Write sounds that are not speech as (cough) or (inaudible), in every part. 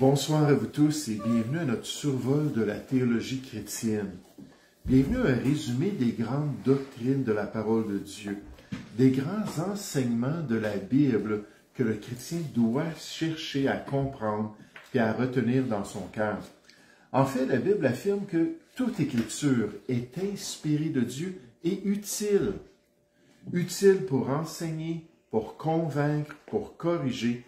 Bonsoir à vous tous et bienvenue à notre survol de la théologie chrétienne. Bienvenue à un résumé des grandes doctrines de la parole de Dieu, des grands enseignements de la Bible que le chrétien doit chercher à comprendre et à retenir dans son cœur. En fait, la Bible affirme que toute écriture est inspirée de Dieu et utile. Utile pour enseigner, pour convaincre, pour corriger,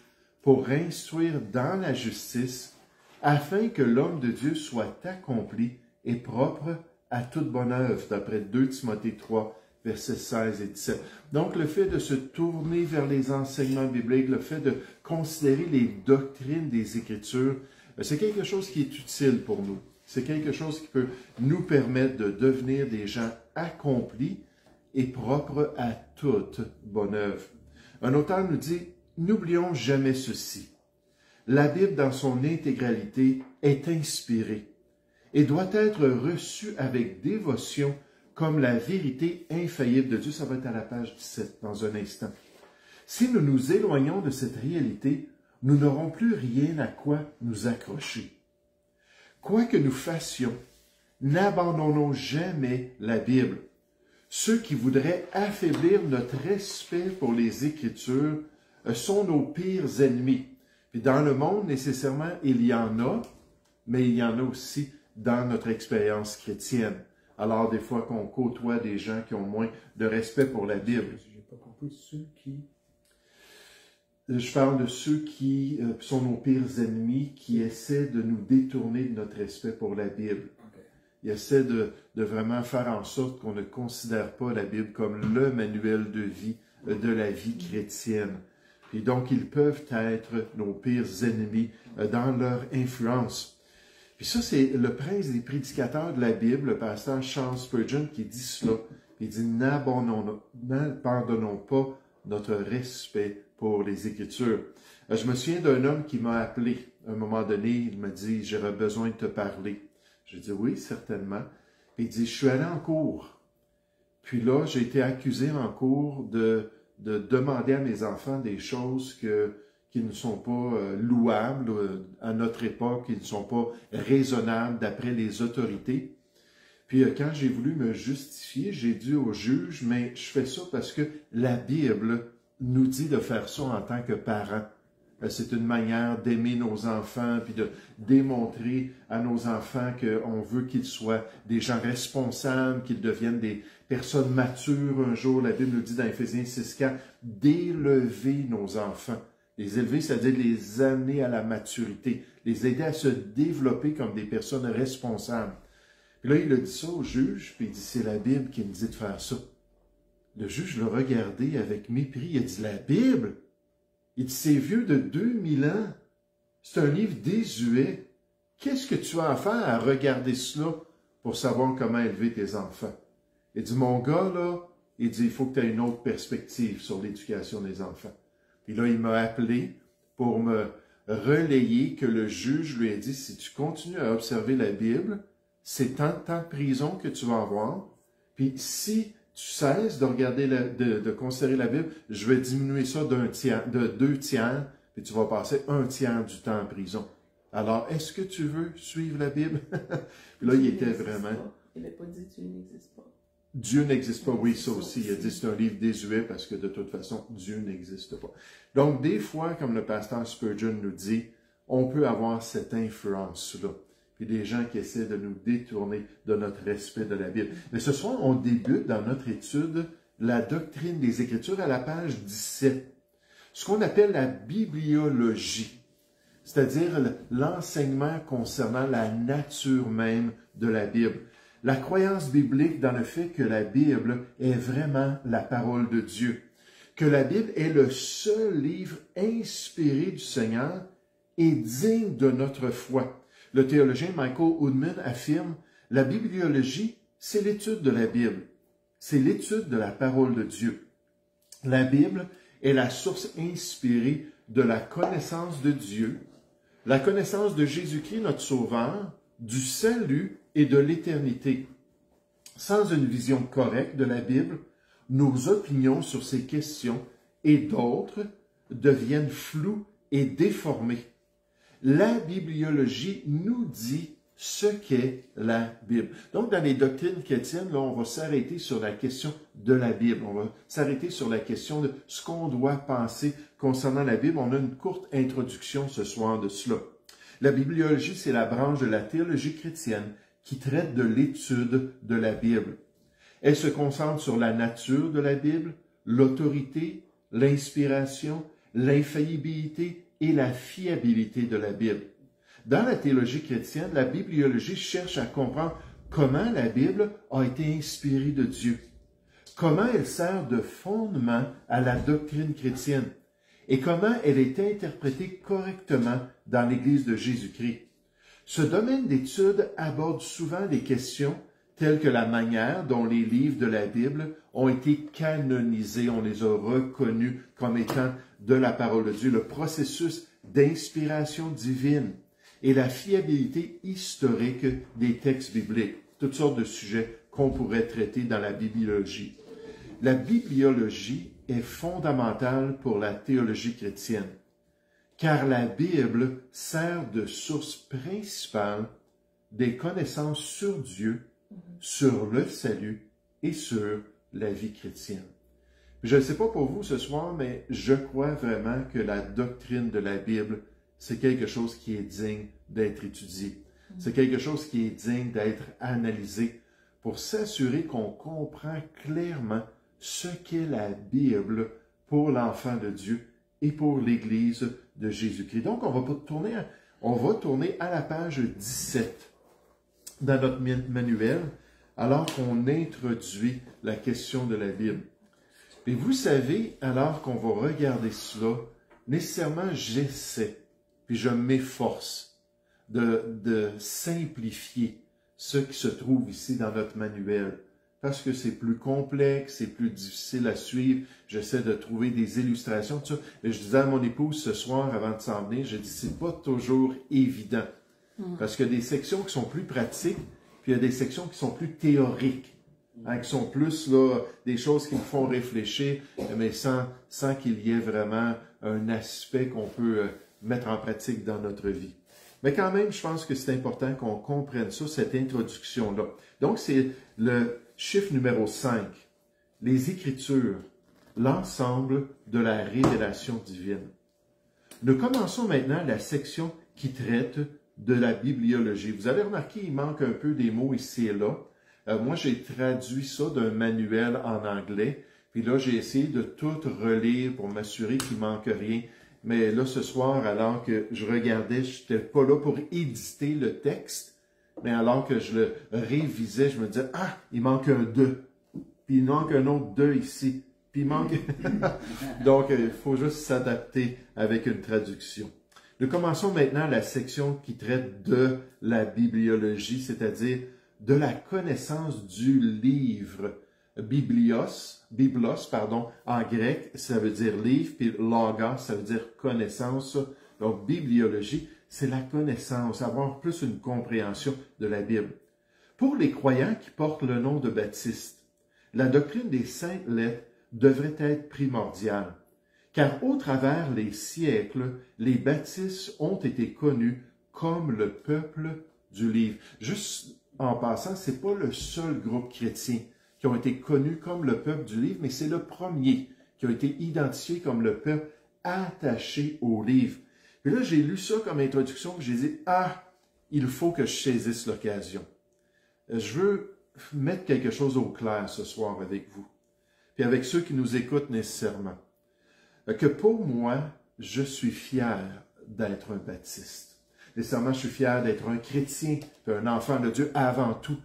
pour instruire dans la justice, afin que l'homme de Dieu soit accompli et propre à toute bonne œuvre, d'après 2 Timothée 3, versets 16 et 17. Donc, le fait de se tourner vers les enseignements bibliques, le fait de considérer les doctrines des Écritures, euh, c'est quelque chose qui est utile pour nous. C'est quelque chose qui peut nous permettre de devenir des gens accomplis et propres à toute bonne œuvre. Un auteur nous dit, N'oublions jamais ceci. La Bible dans son intégralité est inspirée et doit être reçue avec dévotion comme la vérité infaillible de Dieu. Ça va être à la page 17 dans un instant. Si nous nous éloignons de cette réalité, nous n'aurons plus rien à quoi nous accrocher. Quoi que nous fassions, n'abandonnons jamais la Bible. Ceux qui voudraient affaiblir notre respect pour les Écritures sont nos pires ennemis. Puis dans le monde, nécessairement, il y en a, mais il y en a aussi dans notre expérience chrétienne. Alors, des fois qu'on côtoie des gens qui ont moins de respect pour la Bible. J'ai pas compris ceux qui. Je parle de ceux qui euh, sont nos pires ennemis, qui essaient de nous détourner de notre respect pour la Bible. Ils essaient de, de vraiment faire en sorte qu'on ne considère pas la Bible comme le manuel de vie euh, de la vie chrétienne. Et donc, ils peuvent être nos pires ennemis euh, dans leur influence. Puis ça, c'est le prince des prédicateurs de la Bible, le pasteur Charles Spurgeon, qui dit cela. Il dit, n'abandonnons pas notre respect pour les Écritures. Euh, je me souviens d'un homme qui m'a appelé à un moment donné, il m'a dit, j'aurais besoin de te parler. Je dis, oui, certainement. Il dit, je suis allé en cours. Puis là, j'ai été accusé en cours de de demander à mes enfants des choses qui ne sont pas euh, louables euh, à notre époque, qui ne sont pas raisonnables d'après les autorités. Puis euh, quand j'ai voulu me justifier, j'ai dit au juge, mais je fais ça parce que la Bible nous dit de faire ça en tant que parents. C'est une manière d'aimer nos enfants, puis de démontrer à nos enfants qu'on veut qu'ils soient des gens responsables, qu'ils deviennent des, personnes matures un jour. La Bible nous dit dans Ephésiens 6.4 d'élever nos enfants. Les élever, c'est-à-dire les amener à la maturité, les aider à se développer comme des personnes responsables. Là, il a dit ça au juge, puis il dit, c'est la Bible qui me dit de faire ça. Le juge l'a regardé avec mépris, il a dit, la Bible? Il dit, c'est vieux de 2000 ans. C'est un livre désuet. Qu'est-ce que tu as à faire à regarder cela pour savoir comment élever tes enfants? Il dit, mon gars, là, il dit, il faut que tu aies une autre perspective sur l'éducation des enfants. Puis là, il m'a appelé pour me relayer que le juge lui a dit, si tu continues à observer la Bible, c'est tant de temps de prison que tu vas avoir. Puis si tu cesses de regarder, de, de, considérer la Bible, je vais diminuer ça d'un tiers, de deux tiers, puis tu vas passer un tiers du temps en prison. Alors, est-ce que tu veux suivre la Bible? (laughs) puis là, il était vraiment... Il n'a pas dit tu n'existes pas. Dieu n'existe pas, oui, ça aussi. Il a dit c'est un livre désuet parce que de toute façon, Dieu n'existe pas. Donc, des fois, comme le pasteur Spurgeon nous dit, on peut avoir cette influence-là. Puis des gens qui essaient de nous détourner de notre respect de la Bible. Mais ce soir, on débute dans notre étude la doctrine des Écritures à la page 17. Ce qu'on appelle la bibliologie, c'est-à-dire l'enseignement concernant la nature même de la Bible la croyance biblique dans le fait que la Bible est vraiment la parole de Dieu, que la Bible est le seul livre inspiré du Seigneur et digne de notre foi. Le théologien Michael Woodman affirme, la bibliologie, c'est l'étude de la Bible, c'est l'étude de la parole de Dieu. La Bible est la source inspirée de la connaissance de Dieu, la connaissance de Jésus-Christ, notre Sauveur, du salut et de l'éternité. Sans une vision correcte de la Bible, nos opinions sur ces questions et d'autres deviennent floues est déformée. La bibliologie nous dit ce qu'est la Bible. Donc, dans les doctrines chrétiennes, là, on va s'arrêter sur la question de la Bible. On va s'arrêter sur la question de ce qu'on doit penser concernant la Bible. On a une courte introduction ce soir de cela. La bibliologie, c'est la branche de la théologie chrétienne qui traite de l'étude de la Bible. Elle se concentre sur la nature de la Bible, l'autorité, l'inspiration, l'infaillibilité et la fiabilité de la Bible. Dans la théologie chrétienne, la bibliologie cherche à comprendre comment la Bible a été inspirée de Dieu, comment elle sert de fondement à la doctrine chrétienne et comment elle est interprétée correctement dans l'Église de Jésus-Christ. Ce domaine d'étude aborde souvent des questions telles que la manière dont les livres de la Bible ont été canonisés, on les a reconnus comme étant de la parole de Dieu, le processus d'inspiration divine, et la fiabilité historique des textes bibliques, toutes sortes de sujets qu'on pourrait traiter dans la bibliologie. La bibliologie est fondamentale pour la théologie chrétienne, car la Bible sert de source principale des connaissances sur Dieu, sur le salut et sur la vie chrétienne. Je ne sais pas pour vous ce soir, mais je crois vraiment que la doctrine de la Bible c'est quelque chose qui est digne d'être étudié. C'est quelque chose qui est digne d'être analysé pour s'assurer qu'on comprend clairement ce qu'est la Bible pour l'enfant de Dieu et pour l'Église de Jésus-Christ. Donc, on va tourner, à, on va tourner à la page 17 dans notre manuel, alors qu'on introduit la question de la Bible. Et vous savez, alors qu'on va regarder cela, nécessairement j'essaie puis je m'efforce de, de simplifier ce qui se trouve ici dans notre manuel. Parce que c'est plus complexe, c'est plus difficile à suivre. J'essaie de trouver des illustrations, tout ça. Mais je disais à mon épouse ce soir, avant de s'en venir, je dis, c'est pas toujours évident. Hmm. Parce qu'il y a des sections qui sont plus pratiques, puis il y a des sections qui sont plus théoriques. Hein, qui sont plus là, des choses qui me font réfléchir, mais sans, sans qu'il y ait vraiment un aspect qu'on peut euh, mettre en pratique dans notre vie. Mais quand même, je pense que c'est important qu'on comprenne ça, cette introduction-là. Donc, c'est le chiffre numéro 5. Les Écritures, l'ensemble de la révélation divine. Nous commençons maintenant la section qui traite de la bibliologie. Vous avez remarqué, il manque un peu des mots ici et là. Euh, moi, j'ai traduit ça d'un manuel en anglais. Puis là, j'ai essayé de tout relire pour m'assurer qu'il manque rien. Mais là, ce soir, alors que je regardais, je n'étais pas là pour éditer le texte, mais alors que je le révisais, je me disais, ah, il manque un 2. Puis il manque un autre 2 ici. Puis il manque... (laughs) Donc, il faut juste s'adapter avec une traduction. Nous commençons maintenant la section qui traite de la bibliologie, c'est-à-dire de la connaissance du livre biblios, biblos, pardon, en grec, ça veut dire livre, puis logos, ça veut dire connaissance. Donc, bibliologie, c'est la connaissance, avoir plus une compréhension de la Bible. Pour les croyants qui portent le nom de baptiste, la doctrine des saintes lettres devrait être primordiale, car au travers les siècles, les baptistes ont été connus comme le peuple du livre. Juste en passant, c'est pas le seul groupe chrétien qui ont été connus comme le peuple du livre, mais c'est le premier qui a été identifié comme le peuple attaché au livre. Puis là, j'ai lu ça comme introduction, j'ai dit, ah, il faut que je saisisse l'occasion. Euh, je veux mettre quelque chose au clair ce soir avec vous, puis avec ceux qui nous écoutent nécessairement. Euh, que pour moi, je suis fier d'être un baptiste. Nécessairement, je suis fier d'être un chrétien, un enfant de Dieu avant tout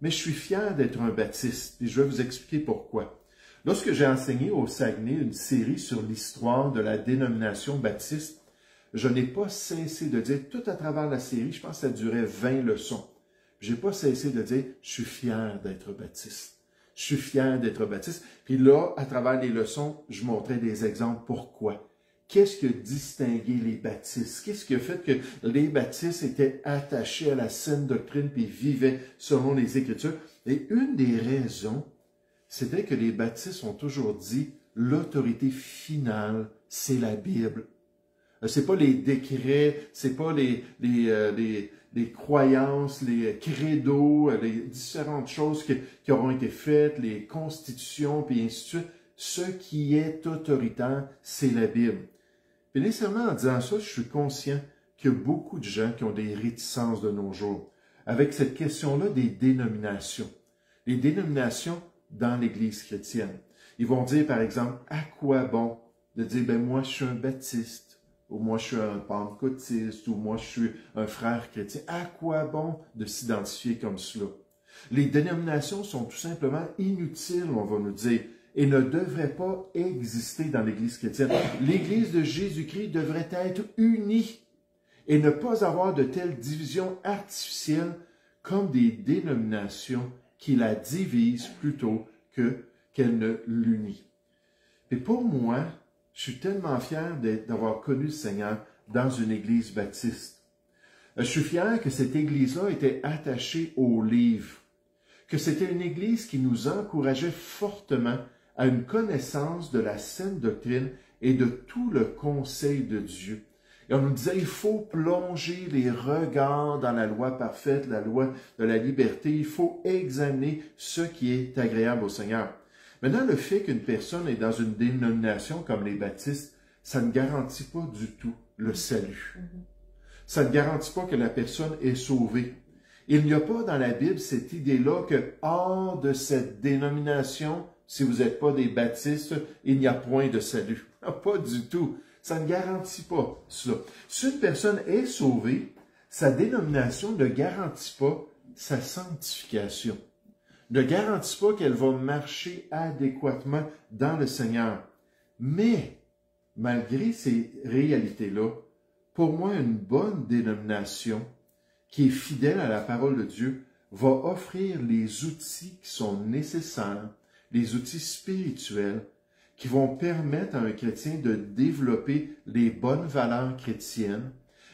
mais je suis fier d'être un baptiste et je vais vous expliquer pourquoi. Lorsque j'ai enseigné au Saguenay une série sur l'histoire de la dénomination baptiste, je n'ai pas cessé de dire, tout à travers la série, je pense que ça durait 20 leçons, j'ai pas cessé de dire, je suis fier d'être baptiste. Je suis fier d'être baptiste. Puis là, à travers les leçons, je montrais des exemples pourquoi? Qu'est-ce qui a distingué les baptistes? Qu'est-ce qui a fait que les baptistes étaient attachés à la saine doctrine puis vivaient selon les Écritures? Et une des raisons, c'était que les baptistes ont toujours dit l'autorité finale, c'est la Bible. Euh, c'est pas les décrets, c'est pas les, les, euh, les, les, croyances, les credos, les différentes choses qui, qui auront été faites, les constitutions, puis ainsi de suite. Ce qui est autoritaire, c'est la Bible. Puis nécessairement en disant ça, je suis conscient qu'il y a beaucoup de gens qui ont des réticences de nos jours avec cette question-là des dénominations. Les dénominations dans l'Église chrétienne. Ils vont dire, par exemple, à quoi bon de dire, ben moi je suis un baptiste, ou moi je suis un pentecôtiste, ou moi je suis un frère chrétien. À quoi bon de s'identifier comme cela? Les dénominations sont tout simplement inutiles, on va nous dire, et ne devraient pas exister dans l'Église chrétienne. L'Église de Jésus-Christ devrait être unie et ne pas avoir de telles divisions artificielles comme des dénominations qui la divisent plutôt que qu'elle ne l'unit. Et pour moi, je suis tellement fier d'avoir connu le Seigneur dans une église baptiste. Je suis fier que cette église-là était attachée au livre, que c'était une église qui nous encourageait fortement à une connaissance de la saine doctrine et de tout le conseil de Dieu. Et on nous disait, il faut plonger les regards dans la loi parfaite, la loi de la liberté. Il faut examiner ce qui est agréable au Seigneur. Maintenant, le fait qu'une personne est dans une dénomination comme les baptistes, ça ne garantit pas du tout le salut. Mm-hmm. Ça ne garantit pas que la personne est sauvée. Il n'y a pas dans la Bible cette idée-là que hors de cette dénomination, si vous n'êtes pas des baptistes, il n'y a point de salut. (laughs) Pas du tout. Ça ne garantit pas cela. Si une personne est sauvée, sa dénomination ne garantit pas sa sanctification. Ne garantit pas qu'elle va marcher adéquatement dans le Seigneur. Mais, malgré ces réalités-là, pour moi, une bonne dénomination qui est fidèle à la parole de Dieu va offrir les outils qui sont nécessaires, les outils spirituels qui vont permettre à un chrétien de développer les bonnes valeurs chrétiennes,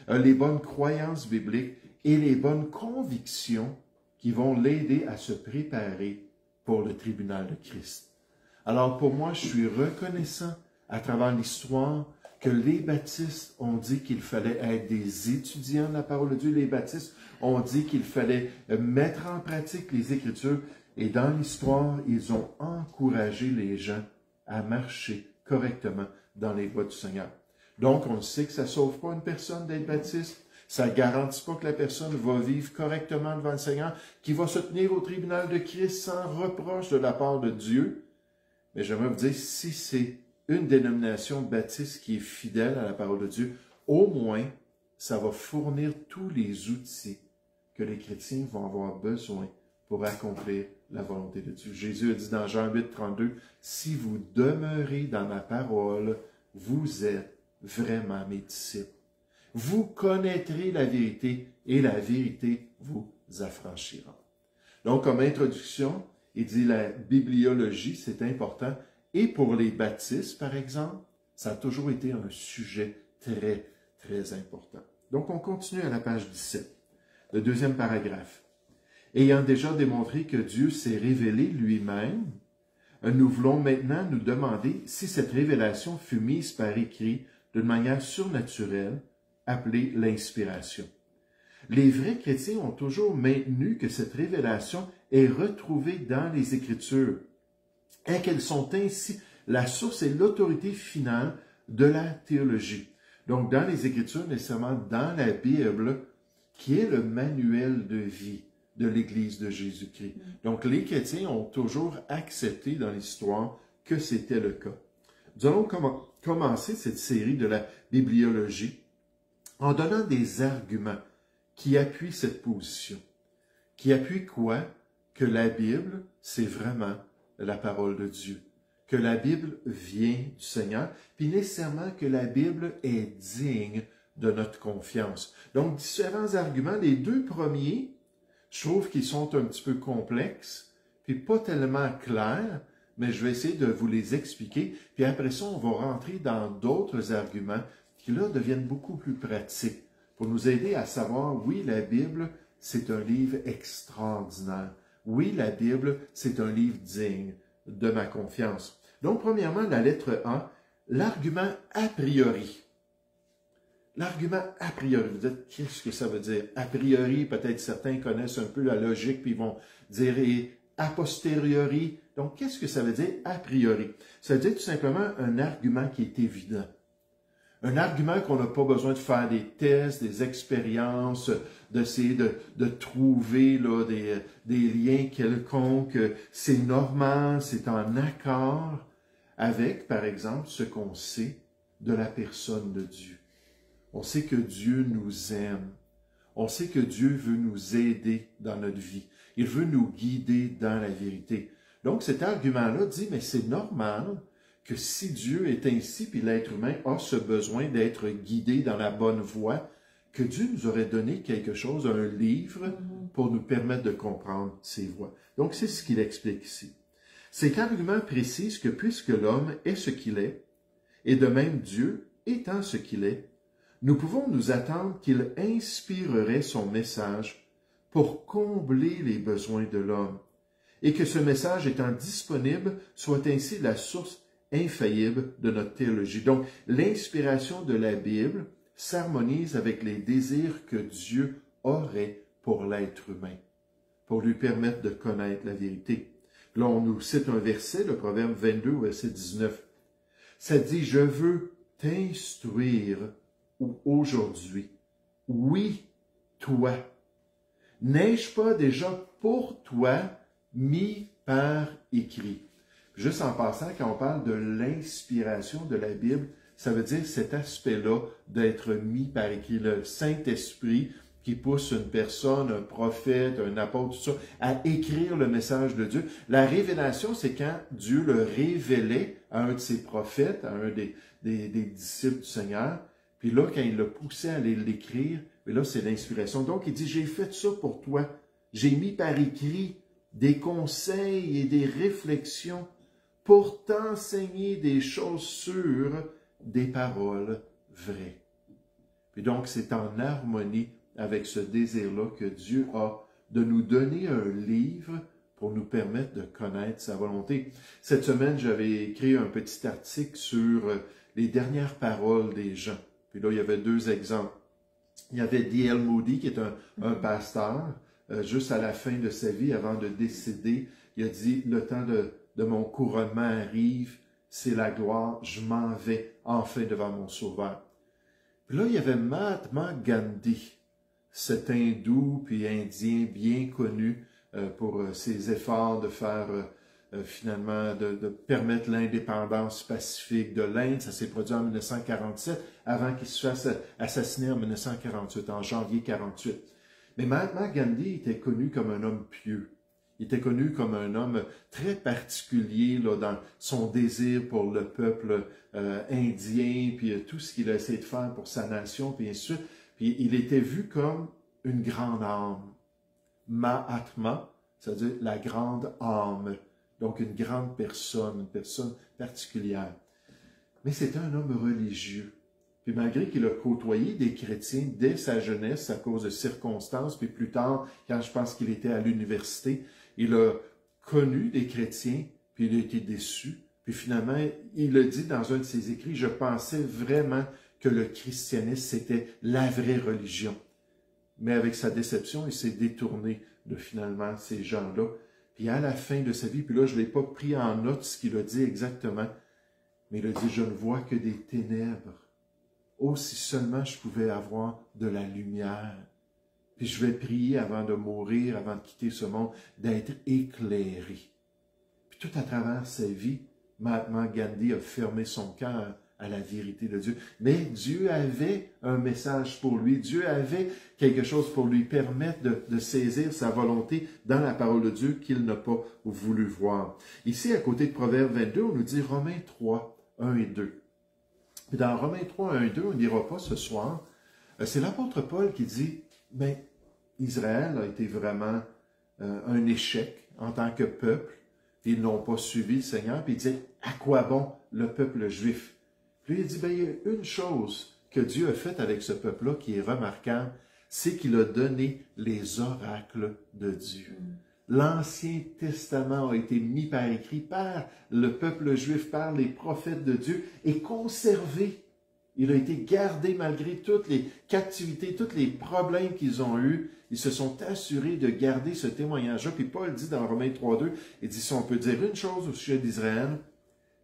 euh, les bonnes croyances bibliques et les bonnes convictions qui vont l'aider à se préparer pour le tribunal de Christ. Alors pour moi, je suis reconnaissant à travers l'histoire que les baptistes ont dit qu'il fallait être des étudiants de la parole de Dieu. Les baptistes ont dit qu'il fallait mettre en pratique les Écritures. Et dans l'histoire, ils ont encouragé les gens à marcher correctement dans les voies du Seigneur. Donc, on sait que ça ne sauve pas une personne d'être baptiste. Ça ne garantit pas que la personne va vivre correctement devant le Seigneur, qui va se tenir au tribunal de Christ sans reproche de la part de Dieu. Mais j'aimerais vous dire, si c'est une dénomination baptiste qui est fidèle à la parole de Dieu, au moins, ça va fournir tous les outils que les chrétiens vont avoir besoin pour accomplir la volonté de Dieu. Jésus a dit dans Jean 8, 32, Si vous demeurez dans ma parole, vous êtes vraiment mes disciples. Vous connaîtrez la vérité et la vérité vous affranchira. Donc, comme introduction, il dit la bibliologie, c'est important. Et pour les baptistes, par exemple, ça a toujours été un sujet très, très important. Donc, on continue à la page 17, le deuxième paragraphe. Ayant déjà démontré que Dieu s'est révélé lui-même, nous voulons maintenant nous demander si cette révélation fut mise par écrit d'une manière surnaturelle, appelée l'inspiration. Les vrais chrétiens ont toujours maintenu que cette révélation est retrouvée dans les Écritures et qu'elles sont ainsi la source et l'autorité finale de la théologie. Donc, dans les Écritures, nécessairement dans la Bible, qui est le manuel de vie de l'Église de Jésus-Christ. Donc, les chrétiens ont toujours accepté dans l'histoire que c'était le cas. Nous allons commencer cette série de la bibliologie en donnant des arguments qui appuient cette position. Qui appuient quoi? Que la Bible, c'est vraiment la parole de Dieu. Que la Bible vient du Seigneur, puis nécessairement que la Bible est digne de notre confiance. Donc, différents arguments. Les deux premiers, je trouve qu'ils sont un petit peu complexes, puis pas tellement clairs, mais je vais essayer de vous les expliquer. Puis après ça, on va rentrer dans d'autres arguments qui là deviennent beaucoup plus pratiques pour nous aider à savoir, oui, la Bible, c'est un livre extraordinaire. Oui, la Bible, c'est un livre digne de ma confiance. Donc, premièrement, la lettre A, l'argument a priori. L'argument a priori, vous dites, qu'est-ce que ça veut dire? A priori, peut-être certains connaissent un peu la logique, puis vont dire et a posteriori. Donc, qu'est-ce que ça veut dire a priori? Ça veut dire tout simplement un argument qui est évident. Un argument qu'on n'a pas besoin de faire des tests, des expériences, d'essayer de, trouver là, des, des liens quelconques. C'est normal, c'est en accord avec, par exemple, ce qu'on sait de la personne de Dieu. On sait que Dieu nous aime. On sait que Dieu veut nous aider dans notre vie. Il veut nous guider dans la vérité. Donc cet argument-là dit, mais c'est normal que si Dieu est ainsi, puis l'être humain a ce besoin d'être guidé dans la bonne voie, que Dieu nous aurait donné quelque chose, un livre, mm-hmm. pour nous permettre de comprendre ces voies. Donc c'est ce qu'il explique ici. Cet argument précise que puisque l'homme est ce qu'il est, et de même Dieu étant ce qu'il est, nous pouvons nous attendre qu'il inspirerait son message pour combler les besoins de l'homme, et que ce message étant disponible soit ainsi la source infaillible de notre théologie. Donc, l'inspiration de la Bible s'harmonise avec les désirs que Dieu aurait pour l'être humain, pour lui permettre de connaître la vérité. Là, on nous cite un verset, le Proverbe 22, verset 19. Ça dit, je veux t'instruire aujourd'hui. Oui, toi. N'ai-je pas déjà pour toi mis par écrit? Juste en passant, quand on parle de l'inspiration de la Bible, ça veut dire cet aspect-là d'être mis par écrit. Le Saint-Esprit qui pousse une personne, un prophète, un apôtre, tout ça, à écrire le message de Dieu. La révélation, c'est quand Dieu le révélait à un de ses prophètes, à un des, des, disciples du Seigneur. Puis là, quand il l'a poussé à aller l'écrire, là, c'est l'inspiration. Donc, il dit, j'ai fait ça pour toi. J'ai mis par écrit des conseils et des réflexions pour t'enseigner des choses sûres, des paroles vraies. Puis donc, c'est en harmonie avec ce désir-là que Dieu a de nous donner un livre pour nous permettre de connaître sa volonté. Cette semaine, j'avais écrit un petit article sur les dernières paroles des gens. Puis là, il y avait deux exemples. Il y avait D.L. Moody, qui est un, pasteur, euh, juste à la fin de sa vie, avant de décéder, il a dit, le temps de, de mon couronnement arrive, c'est la gloire, je m'en vais enfin devant mon Sauveur. Puis là, il y avait Mahatma Gandhi, cet hindou puis indien bien connu euh, pour euh, ses efforts de faire euh, finalement, de, de permettre l'indépendance pacifique de l'Inde. Ça s'est produit en 1947, avant qu'il se fasse assassiner en 1948, en janvier 48. Mais Mahatma Gandhi était connu comme un homme pieux. Il était connu comme un homme très particulier là, dans son désir pour le peuple euh, indien, puis euh, tout ce qu'il a essayé de faire pour sa nation, puis ainsi. Puis il était vu comme une grande âme. Mahatma, c'est-à-dire la grande âme. Donc une grande personne, une personne particulière. Mais c'était un homme religieux. Puis malgré qu'il a côtoyé des chrétiens dès sa jeunesse à cause de circonstances, puis plus tard, quand je pense qu'il était à l'université, il a connu des chrétiens, puis il a été déçu. Puis finalement, il a dit dans un de ses écrits, je pensais vraiment que le christianisme, c'était la vraie religion. Mais avec sa déception, il s'est détourné de finalement ces gens-là. Puis à la fin de sa vie, puis là, je ne l'ai pas pris en note ce qu'il a dit exactement, mais il a dit, je ne vois que des ténèbres. Oh, si seulement je pouvais avoir de la lumière. Puis je vais prier avant de mourir, avant de quitter ce monde, d'être éclairé. Puis tout à travers sa vie, Mahatma Gandhi a fermé son cœur à la vérité de Dieu. Mais Dieu avait un message pour lui. Dieu avait quelque chose pour lui permettre de, saisir sa volonté dans la parole de Dieu qu'il n'a pas voulu voir. Ici, à côté de Proverbe 22, on nous dit Romains 3, 1 et 2. Puis dans Romains 3, 1 et 2, on ne dira pas ce soir, euh, c'est l'apôtre Paul qui dit mais Israël a été vraiment euh, un échec en tant que peuple. Ils n'ont pas suivi le Seigneur. Puis il dit, à quoi bon le peuple juif? Puis il dit, ben, il y a une chose que Dieu a faite avec ce peuple-là qui est remarquable, c'est qu'il a donné les oracles de Dieu. L'Ancien Testament a été mis par écrit par le peuple juif, par les prophètes de Dieu, et conservé Il a été gardé malgré toutes les captivités, tous les problèmes qu'ils ont eus. Ils se sont assurés de garder ce témoignage-là. Puis Paul dit dans Romains 3.2, il dit, si on peut dire une chose au sujet d'Israël,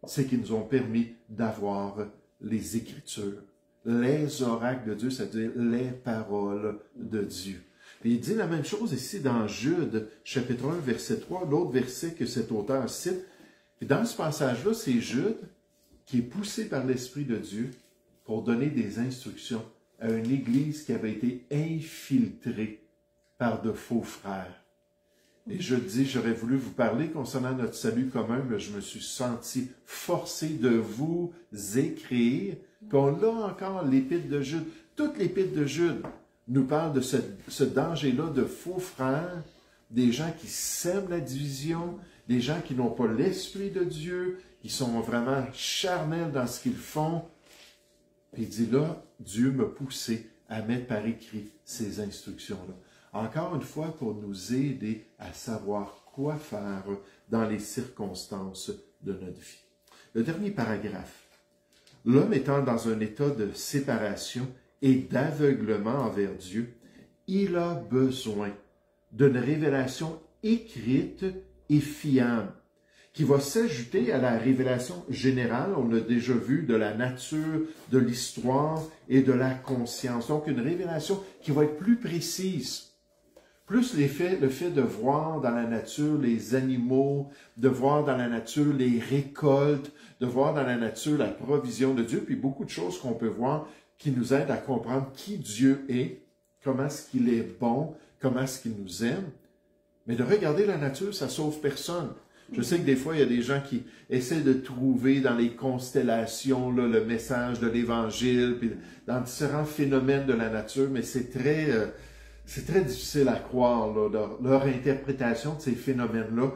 c'est qu'ils nous ont permis d'avoir les Écritures, les oracles de Dieu, c'est-à-dire les paroles de Dieu. Il dit la même chose ici dans Jude, chapitre 1, verset 3, l'autre verset que cet auteur cite. Et dans ce passage-là, c'est Jude qui est poussé par l'Esprit de Dieu pour donner des instructions à une Église qui avait été infiltrée par de faux frères. Et je dis, j'aurais voulu vous parler concernant notre salut commun, mais je me suis senti forcé de vous écrire. Puis on a encore l'épître de Jude. Toute l'épître de Jude nous parle de ce, ce danger-là de faux frères, des gens qui sèment la division, des gens qui n'ont pas l'Esprit de Dieu, qui sont vraiment charnels dans ce qu'ils font. Puis il dit là, Dieu m'a poussé à mettre par écrit ces instructions-là. Encore une fois, pour nous aider à savoir quoi faire dans les circonstances de notre vie. Le dernier paragraphe. L'homme étant dans un état de séparation et d'aveuglement envers Dieu, il a besoin d'une révélation écrite et fiable qui va s'ajouter à la révélation générale, on l'a déjà vu, de la nature, de l'histoire et de la conscience. Donc une révélation qui va être plus précise. Plus le fait de voir dans la nature les animaux, de voir dans la nature les récoltes, de voir dans la nature la provision de Dieu, puis beaucoup de choses qu'on peut voir qui nous aident à comprendre qui Dieu est, comment est-ce qu'il est bon, comment est-ce qu'il nous aime. Mais de regarder la nature, ça sauve personne. Je sais que des fois, il y a des gens qui essaient de trouver dans les constellations le message de l'Évangile, puis dans différents phénomènes de la nature, mais c'est très, euh, c'est très difficile à croire, leur, interprétation de ces phénomènes-là.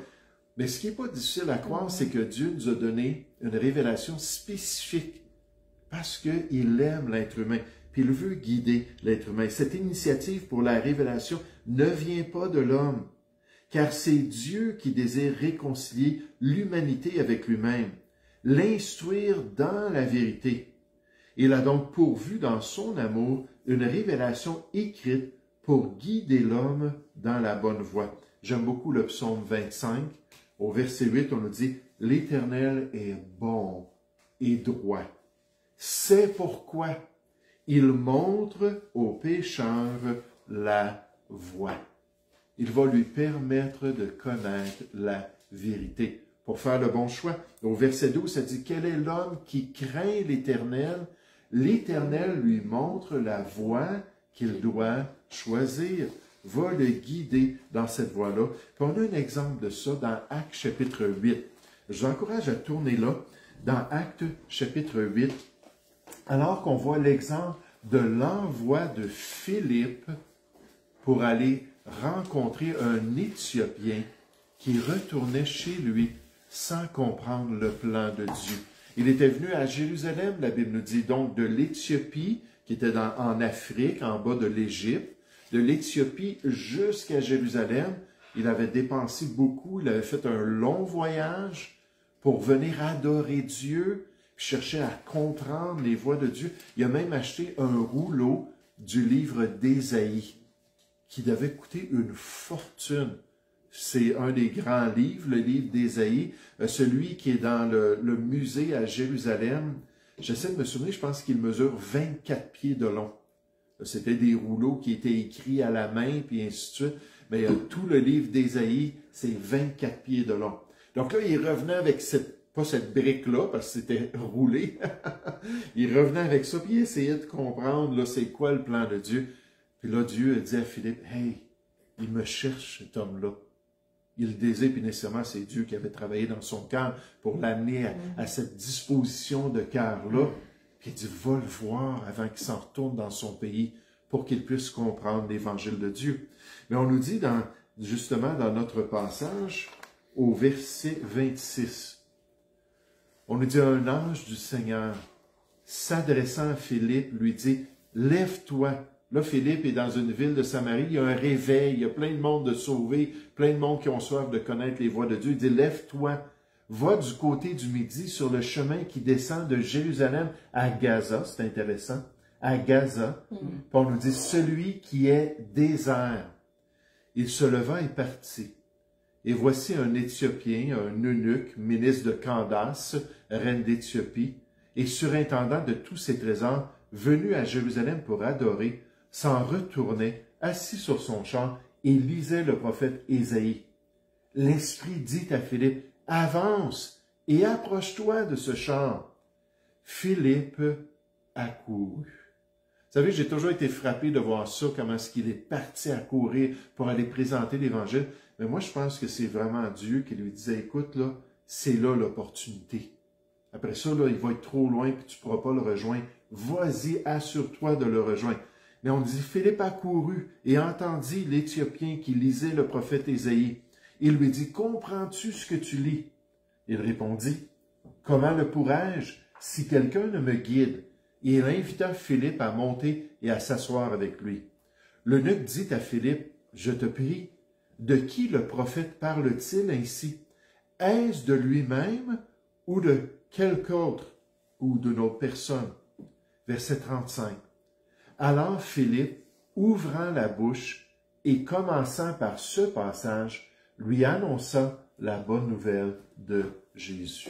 Mais ce qui n'est pas difficile à croire, c'est que Dieu nous a donné une révélation spécifique parce qu'il aime l'être humain, puis il veut guider l'être humain. Cette initiative pour la révélation ne vient pas de l'homme, car c'est Dieu qui désire réconcilier l'humanité avec lui-même, l'instruire dans la vérité. Il a donc pourvu dans son amour une révélation écrite pour guider l'homme dans la bonne voie. J'aime beaucoup le psaume 25. Au verset 8, on nous dit, L'Éternel est bon et droit. C'est pourquoi il montre aux pécheurs la voie il va lui permettre de connaître la vérité pour faire le bon choix. Au verset 12, ça dit, quel est l'homme qui craint l'Éternel? L'Éternel lui montre la voie qu'il doit choisir, va le guider dans cette voie-là. on a un exemple de ça dans Actes chapitre 8. Je vous encourage à tourner là, dans Actes chapitre 8, alors qu'on voit l'exemple de l'envoi de Philippe pour aller rencontrer un Éthiopien qui retournait chez lui sans comprendre le plan de Dieu. Il était venu à Jérusalem, la Bible nous dit donc de l'Éthiopie, qui était en Afrique, en bas de l'Égypte, de l'Éthiopie jusqu'à Jérusalem. Il avait dépensé beaucoup, il avait fait un long voyage pour venir adorer Dieu, chercher à comprendre les voies de Dieu. Il a même acheté un rouleau du livre d'Ésaïe qui devait coûter une fortune. C'est un des grands livres, le livre d'Ésaïe, euh, celui qui est dans le, musée à Jérusalem. J'essaie de me souvenir, je pense qu'il mesure 24 pieds de long. C'était des rouleaux qui étaient écrits à la main, puis ainsi de suite. Mais euh, tout le livre d'Ésaïe, c'est 24 pieds de long. Donc là, il revenait avec cette, pas cette brique-là, parce que c'était roulé. (laughs) il revenait avec ça, puis il essayait de comprendre, là, c'est quoi le plan de Dieu. Puis là, Dieu dit à Philippe, Hey, il me cherche cet homme-là. Il désire, puis nécessairement, c'est Dieu qui avait travaillé dans son cœur pour l'amener à, cette disposition de cœur-là. Puis il dit, va le voir avant qu'il s'en retourne dans son pays pour qu'il puisse comprendre l'évangile de Dieu. Mais on nous dit dans, justement dans notre passage, au verset 26, on nous dit un ange du Seigneur, s'adressant à Philippe, lui dit, lève-toi Là, Philippe est dans une ville de Samarie, il y a un réveil, il y a plein de monde de sauvés, plein de monde qui ont soif de connaître les voies de Dieu. Il dit, lève-toi, va du côté du midi sur le chemin qui descend de Jérusalem à Gaza, c'est intéressant, à Gaza, Mm. puis on nous dit celui qui est désert. Il se leva et partit. Et voici un Éthiopien, un eunuque, ministre de Candace, reine d'Éthiopie, et surintendant de tous ses trésors, venu à Jérusalem pour adorer, s'en retournait, assis sur son champ, et lisait le prophète Ésaïe. L'Esprit dit à Philippe, avance et approche-toi de ce champ. Philippe accourut. Vous savez, j'ai toujours été frappé de voir ça, comment est-ce qu'il est parti à courir pour aller présenter l'Évangile. Mais moi, je pense que c'est vraiment Dieu qui lui disait, écoute, là, c'est là l'opportunité. Après ça, là, il va être trop loin, puis tu ne pourras pas le rejoindre. Vas-y, assure-toi de le rejoindre. Mais on dit, Philippe accourut et entendit l'Éthiopien qui lisait le prophète Ésaïe. Il lui dit, comprends-tu ce que tu lis? Il répondit, comment le pourrais-je si quelqu'un ne me guide? Et il invita Philippe à monter et à s'asseoir avec lui. L'eunuque dit à Philippe, je te prie, de qui le prophète parle-t-il ainsi? Est-ce de lui-même ou de quelque autre ou d'une autre personne? Verset 35. Alors Philippe, ouvrant la bouche et commençant par ce passage, lui annonça la bonne nouvelle de Jésus.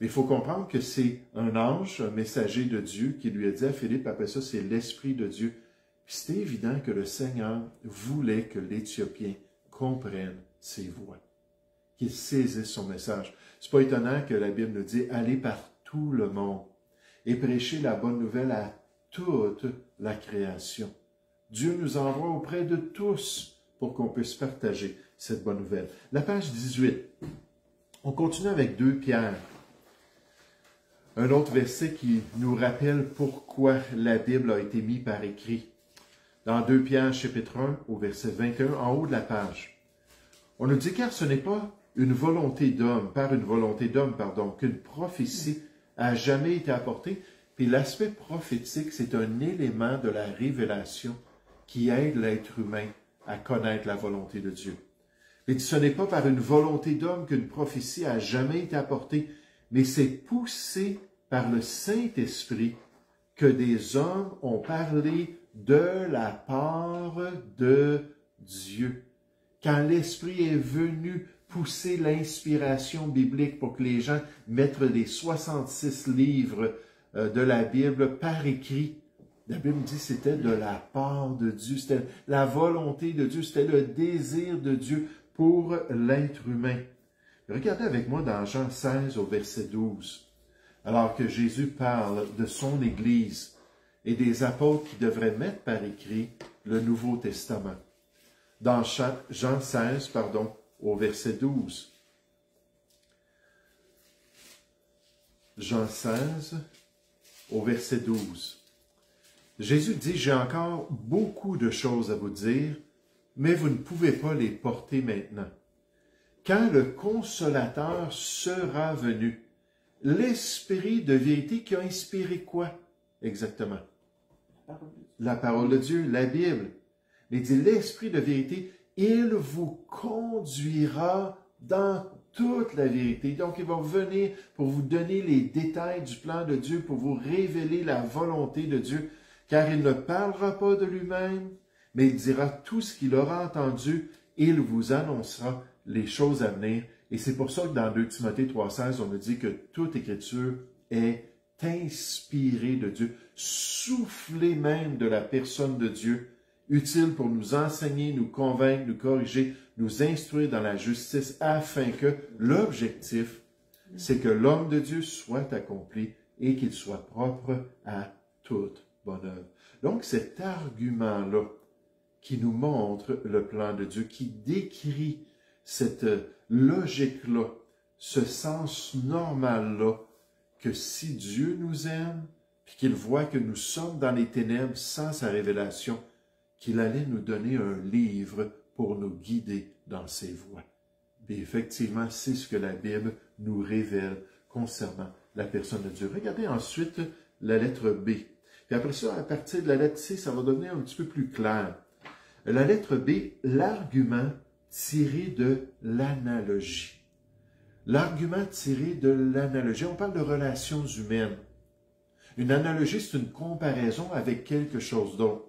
Mais il faut comprendre que c'est un ange, un messager de Dieu qui lui a dit à Philippe, après ça, c'est l'Esprit de Dieu. C'était évident que le Seigneur voulait que l'Éthiopien comprenne ses voix, qu'il saisisse son message. C'est pas étonnant que la Bible nous dit, allez par tout le monde et prêchez la bonne nouvelle à toute la création. Dieu nous envoie auprès de tous pour qu'on puisse partager cette bonne nouvelle. La page 18. On continue avec 2 Pierre. Un autre verset qui nous rappelle pourquoi la Bible a été mise par écrit. Dans 2 Pierre chapitre 1 au verset 21 en haut de la page. On nous dit car ce n'est pas une volonté d'homme, par une volonté d'homme, pardon, qu'une prophétie a jamais été apportée. Puis l'aspect prophétique, c'est un élément de la révélation qui aide l'être humain à connaître la volonté de Dieu. Et ce n'est pas par une volonté d'homme qu'une prophétie a jamais été apportée, mais c'est poussé par le Saint-Esprit que des hommes ont parlé de la part de Dieu. Quand l'Esprit est venu pousser l'inspiration biblique pour que les gens mettent les 66 livres de la Bible par écrit, la Bible dit c'était de la part de Dieu, c'était la volonté de Dieu, c'était le désir de Dieu pour l'être humain. Regardez avec moi dans Jean 16 au verset 12, alors que Jésus parle de son Église et des apôtres qui devraient mettre par écrit le Nouveau Testament. Dans Jean 16, pardon, au verset 12. Jean 16, au verset 12. Jésus dit, j'ai encore beaucoup de choses à vous dire, mais vous ne pouvez pas les porter maintenant. Quand le consolateur sera venu, l'esprit de vérité qui a inspiré quoi exactement? La parole de Dieu, la Bible. Il dit l'esprit de vérité, il vous conduira dans toute la vérité. Donc, il va venir pour vous donner les détails du plan de Dieu, pour vous révéler la volonté de Dieu, car il ne parlera pas de lui-même, mais il dira tout ce qu'il aura entendu, et il vous annoncera les choses à venir. Et c'est pour ça que dans 2 Timothée 3,16, on nous dit que toute écriture est inspirée de Dieu, soufflée même de la personne de Dieu, utile pour nous enseigner, nous convaincre, nous corriger, nous instruire dans la justice, afin que l'objectif, c'est que l'homme de Dieu soit accompli et qu'il soit propre à toute bonne œuvre. Donc cet argument-là qui nous montre le plan de Dieu, qui décrit cette logique-là, ce sens normal-là, que si Dieu nous aime, puis qu'il voit que nous sommes dans les ténèbres sans sa révélation, qu'il allait nous donner un livre pour nous guider dans ses voies. Effectivement, c'est ce que la Bible nous révèle concernant la personne de Dieu. Regardez ensuite la lettre B. Et après ça, à partir de la lettre C, ça va devenir un petit peu plus clair. La lettre B, l'argument tiré de l'analogie. l'argument tiré de l'analogie, on parle de relations humaines. Une analogie, c'est une comparaison avec quelque chose d'autre.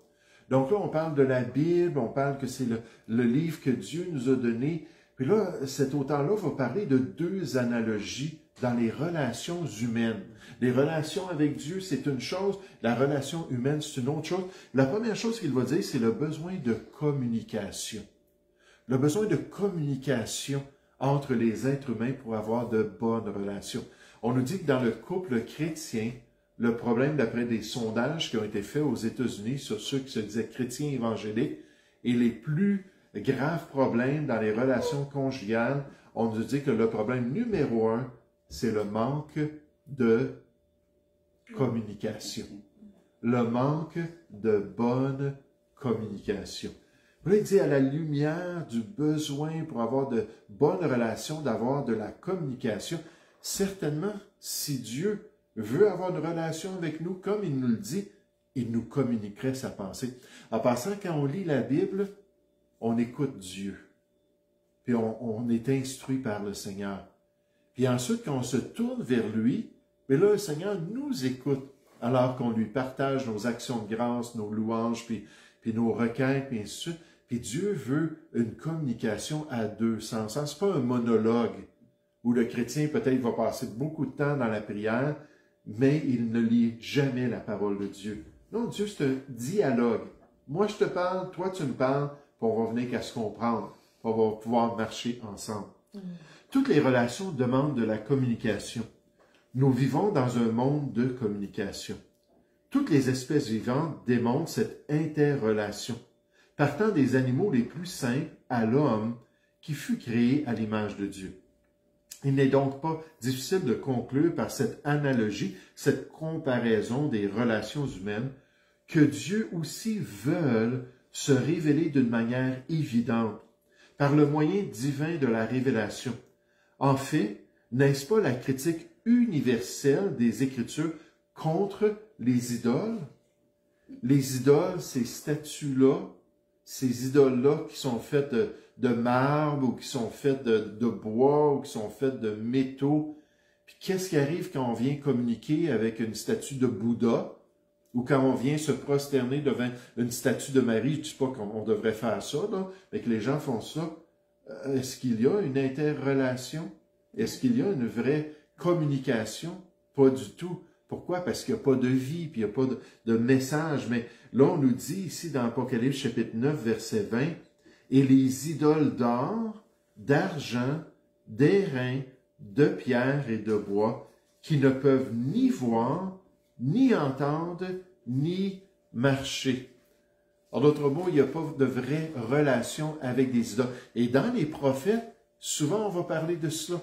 Donc là, on parle de la Bible, on parle que c'est le, livre que Dieu nous a donné. Puis là, cet auteur-là va parler de deux analogies dans les relations humaines. Les relations avec Dieu, c'est une chose, la relation humaine, c'est une autre chose. La première chose qu'il va dire, c'est le besoin de communication. Le besoin de communication entre les êtres humains pour avoir de bonnes relations. On nous dit que dans le couple chrétien, le problème, d'après des sondages qui ont été faits aux États-Unis sur ceux qui se disaient chrétiens évangéliques, et les plus graves problèmes dans les relations conjugales, on nous dit que le problème numéro un, c'est le manque de communication. Le manque de bonne communication. il dit à la lumière du besoin pour avoir de bonnes relations, d'avoir de la communication. Certainement, si Dieu veut avoir une relation avec nous, comme il nous le dit, il nous communiquerait sa pensée. En passant, quand on lit la Bible, on écoute Dieu. Puis on, est instruit par le Seigneur. Puis ensuite, quand on se tourne vers lui, mais là, le Seigneur nous écoute alors qu'on lui partage nos actions de grâce, nos louanges, puis, puis nos requêtes, puis ainsi de. Puis Dieu veut une communication à deux sens. Ce n'est pas un monologue où le chrétien peut-être va passer beaucoup de temps dans la prière, mais il ne lit jamais la parole de Dieu. Non, Dieu, c'est un dialogue. Moi, je te parle, toi, tu me parles, puis on va venir qu'à se comprendre. On va pouvoir marcher ensemble. Mm. Toutes les relations demandent de la communication. Nous vivons dans un monde de communication. Toutes les espèces vivantes démontrent cette interrelation, partant des animaux les plus simples à l'homme qui fut créé à l'image de Dieu. Il n'est donc pas difficile de conclure par cette analogie, cette comparaison des relations humaines, que Dieu aussi veut se révéler d'une manière évidente, par le moyen divin de la révélation. En fait, n'est-ce pas la critique universelle des Écritures contre les idoles? Les idoles, ces statues-là, ces idoles-là qui sont faites de, marbre ou qui sont faites de, de, bois ou qui sont faites de métaux. Puis qu'est-ce qui arrive quand on vient communiquer avec une statue de Bouddha ou quand on vient se prosterner devant une statue de Marie? Je ne pas qu'on devrait faire ça, là, mais que les gens font ça. Euh, est-ce qu'il y a une interrelation? Est-ce qu'il y a une vraie communication? Pas du tout. Pourquoi? Parce qu'il n'y a pas de vie, puis il n'y a pas de, message. Mais là, on nous dit ici dans Apocalypse chapitre 9, verset 20, et les idoles d'or, d'argent, d'airain, de pierre et de bois, qui ne peuvent ni voir, ni entendre, ni marcher. En d'autres mots, il n'y a pas de vraie relation avec des idoles. Et dans les prophètes, souvent on va parler de cela,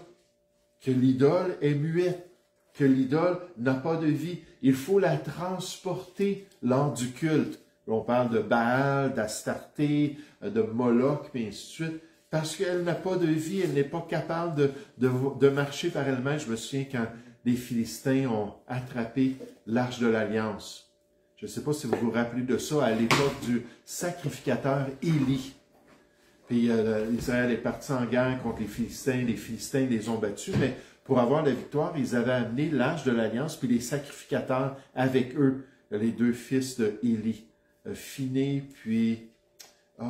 que l'idole est muette, que l'idole n'a pas de vie. Il faut la transporter lors du culte. On parle de Baal, d'Astarté, de Moloch, et ainsi de suite, parce qu'elle n'a pas de vie, elle n'est pas capable de, marcher par elle-même. Je me souviens quand les Philistins ont attrapé l'arche de l'Alliance. Je ne sais pas si vous vous rappelez de ça à l'époque du sacrificateur Élie. Puis euh, Israël est parti en guerre contre les Philistins, les Philistins les ont battus, mais pour avoir la victoire, ils avaient amené l'arche de l'Alliance, puis les sacrificateurs avec eux, les deux fils de Élie, euh, Finé, puis... Euh,